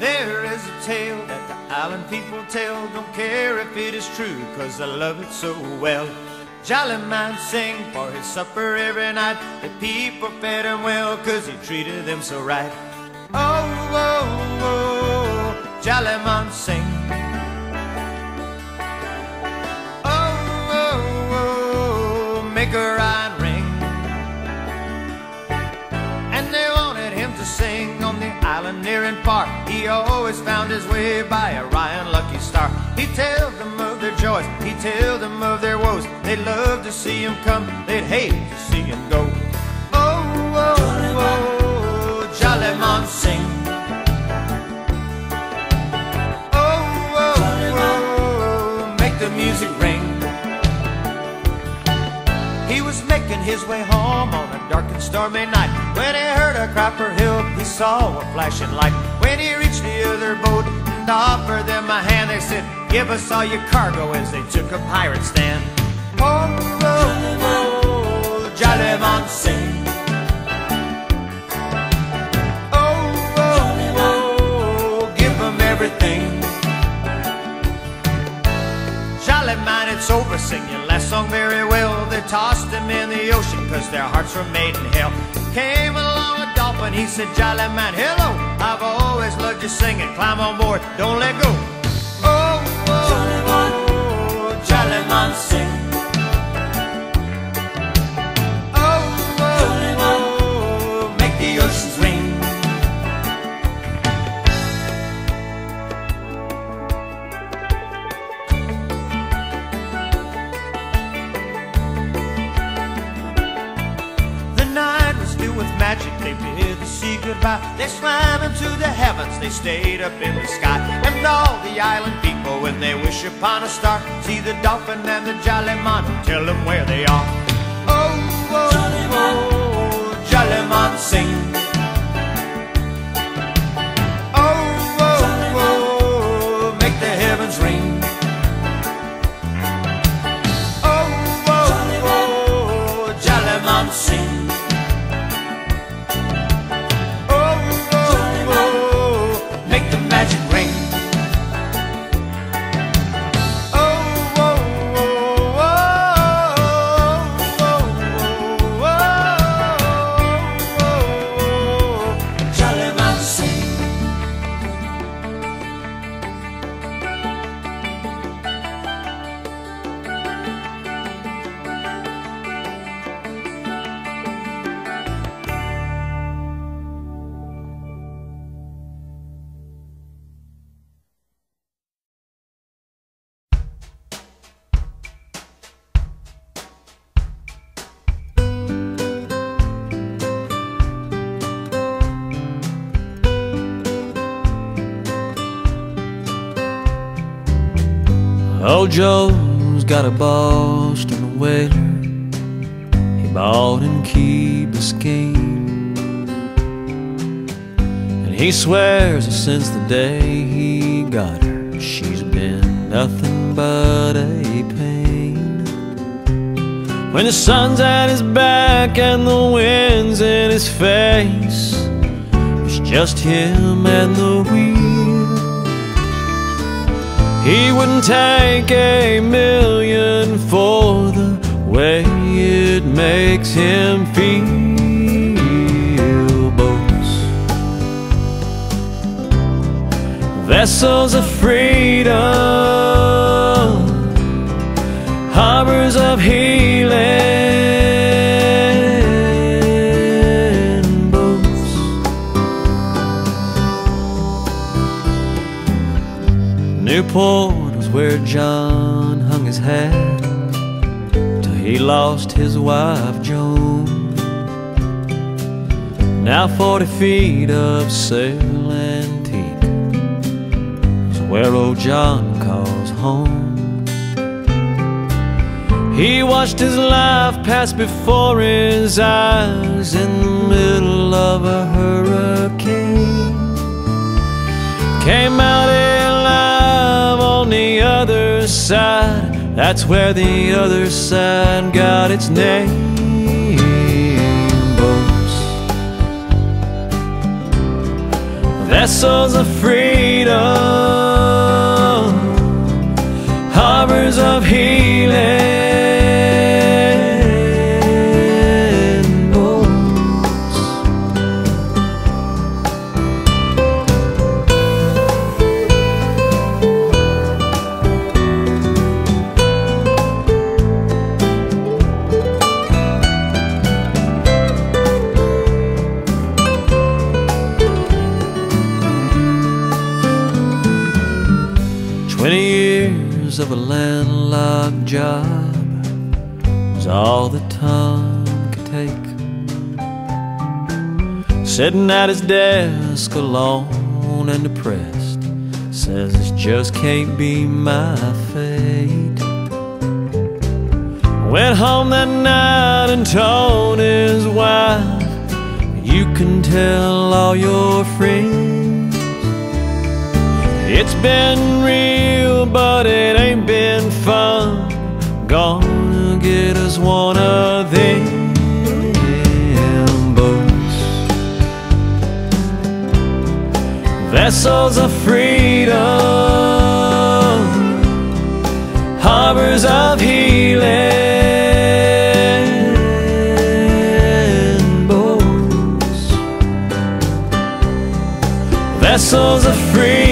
There is a tale that the island people tell. Don't care if it is true, cause I love it so well. Jolly man sing for his supper every night. The people fed him well, cause he treated them so right. Oh, oh, oh, Jolly man sing. Oh, oh, oh, make a rhyme in park. He always found his way by a Ryan lucky star. He tell them of their joys, he tell them of their woes. They'd love to see him come, they'd hate to see him go. Oh, oh, oh, Jolly man sing. Oh, oh, oh, make the music ring. He was making his way home dark and stormy night when he heard a cry for help. He saw a flashing light. When he reached the other boat and offered them a hand, they said, "Give us all your cargo." As they took a pirate stand. Oh, oh, oh, Jolly 'em everything. Jolly man, it's over, sing your tossed him in the ocean, cause their hearts were made in hell. Came along a dolphin, he said, Jolly man, hello. I've always loved you singing, climb on board, don't let go. Oh, oh, oh, Jolly man, sing. The. They swam into the heavens. They stayed up in the sky. And all the island people, when they wish upon a star, see the dolphin and the jolly tell them where they are. Oh, oh, oh, oh jolly man sing. Old Joe's got a Boston whaler. He bought in Key Biscayne. And he swears that since the day he got her, she's been nothing but a pain. When the sun's at his back and the wind's in his face, it's just him and the wheel. He wouldn't take a million for the way it makes him feel. Boats, vessels of freedom, Newport was where John hung his hat till he lost his wife Joan. Now forty feet of sail antique is where old John calls home. He watched his life pass before his eyes in the middle of a hurricane. Side. That's where the other side got its name. Boats, vessels of freedom, of a landlocked job was all that Tom could take. Sitting at his desk alone and depressed, says this just can't be my fate. Went home that night and told his wife, You can tell all your friends. It's been real, but it ain't been fun. Gonna get us one of them boats. Vessels of freedom, harbors of healing. Vessels of freedom